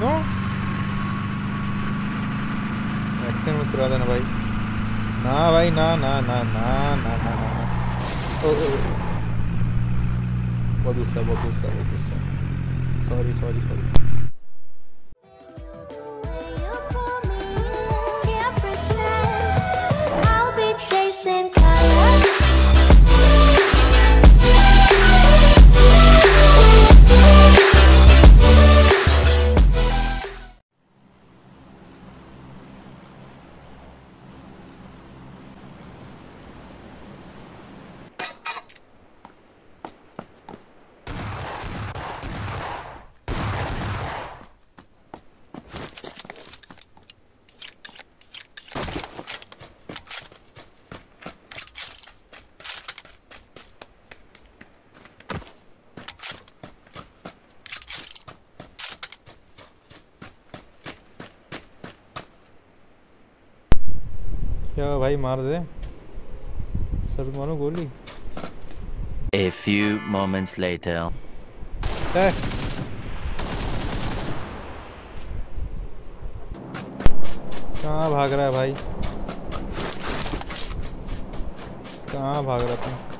क्यों एक्शन मत करा देना भाई। ना भाई, ना ना ना ना ना ना ना ना। बहुत गुस्सा बहुत गुस्सा बहुत गुस्सा। सॉरी सॉरी सॉरी क्या भाई? मार दे। सर मारो गोली। A few moments later. है कहाँ भाग रहा है भाई? कहाँ भाग रहा तू?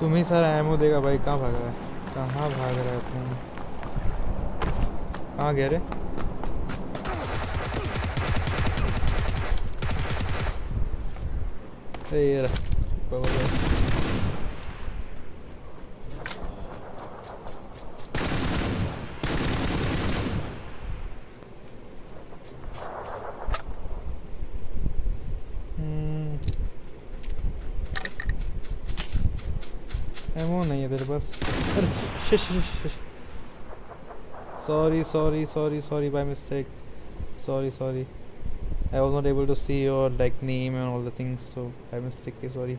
तुम ही सारा एमओ देगा भाई, कहाँ भाग रहा है? कहाँ भाग रहा है तुम? कहाँ गए रे? ये रहा। एमओ नहीं है तेरे पास अरे शिश शिश शिश sorry sorry sorry sorry bye mistake sorry sorry I was not able to see your like name and all the things so I mistake sorry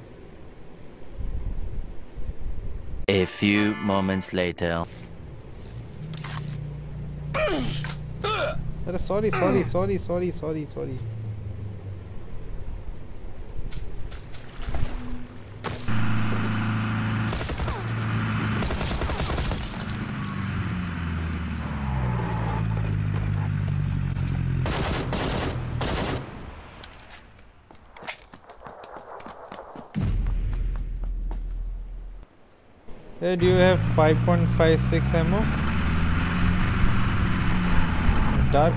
A few moments later. अरे sorry sorry sorry sorry sorry Hey, do you have 5.56 ammo? Dark.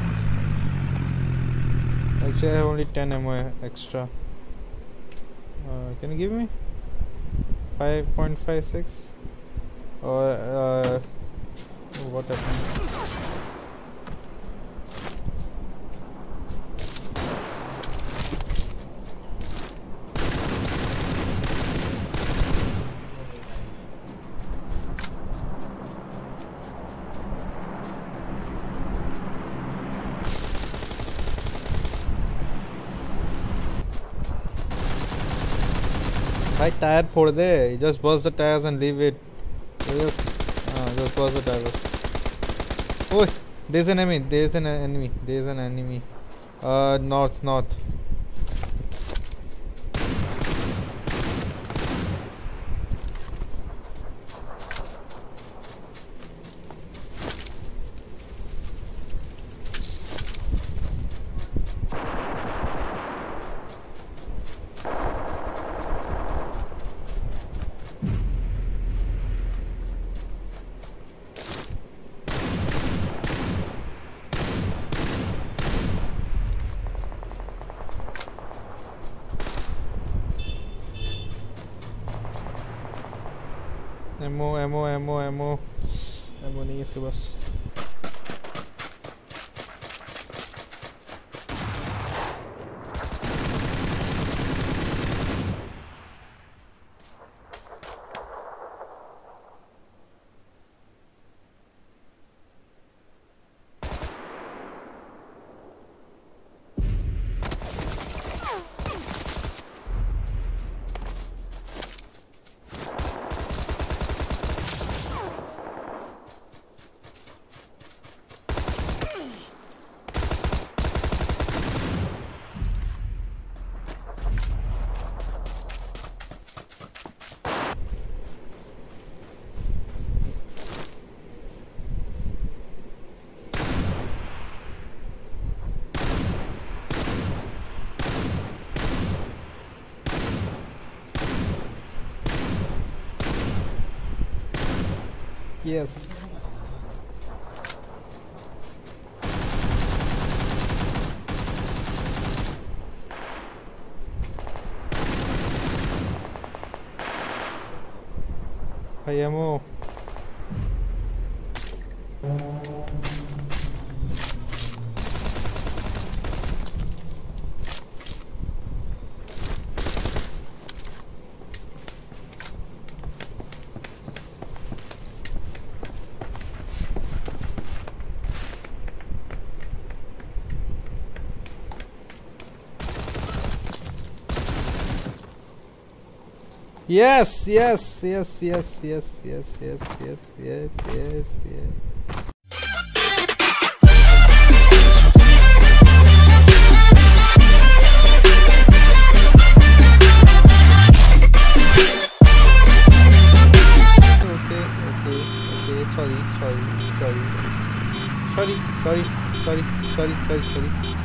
Actually, I have only 10 ammo extra. Uh, can you give me 5.56? Or uh, what happened? I tire for there? You just burst the tires and leave it. You ah, just, uh, just burst the tires. Oh, there's an enemy. There's an enemy. There's an enemy. Uh, north, north. MO MO MO MO MO नहीं है इसके पास। Yes. I am Yes, yes, yes, yes, yes, yes, yes, yes, yes, yes, yes. Sorry, sorry. Sorry, sorry, sorry, sorry, sorry, sorry.